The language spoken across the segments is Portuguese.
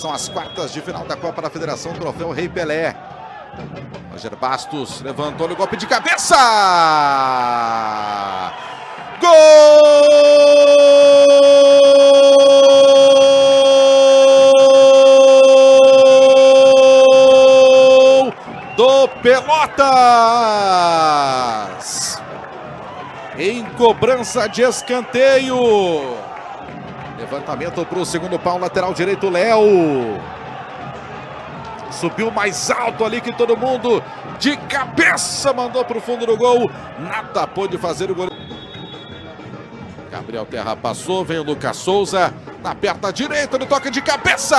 São as quartas de final da Copa da Federação Troféu Rei Pelé. Roger Bastos levantou o golpe de cabeça! Gol do Pelotas! Em cobrança de escanteio. Levantamento para o segundo pau, lateral direito, Léo. Subiu mais alto ali que todo mundo. De cabeça mandou para o fundo do gol. Nada pôde fazer o goleiro. Gabriel Terra passou, vem o Lucas Souza. Na perna direita, no toque de cabeça.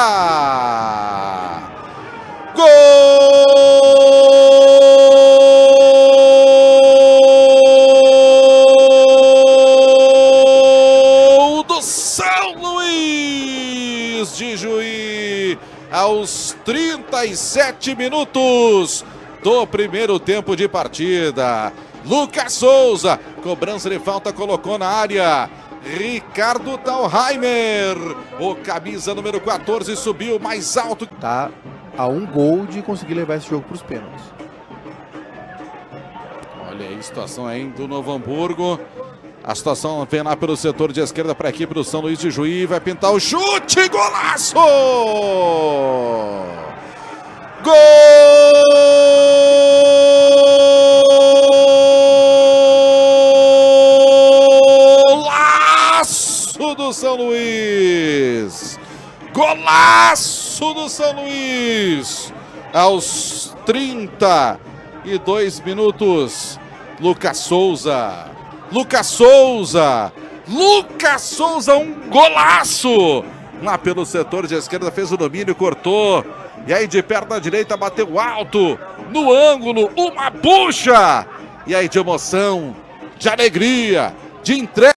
Gol São Luís de Juí. Aos 37 minutos do primeiro tempo de partida. Lucas Souza, cobrança de falta, colocou na área. Ricardo Talheimer, o camisa número 14, subiu mais alto. Tá a um gol de conseguir levar esse jogo para os pênaltis. Olha aí, situação aí do Novo Hamburgo. A situação vem lá pelo setor de esquerda para a equipe do São Luís de Juí. Vai pintar o chute, golaço! Golaço do São Luís! Golaço do São Luís! Aos 32 minutos, Lucas Souza. Lucas Souza! Lucas Souza, um golaço! Lá pelo setor de esquerda, fez o domínio, cortou. E aí de perna direita bateu alto, no ângulo, uma bucha! E aí de emoção, de alegria, de entrega.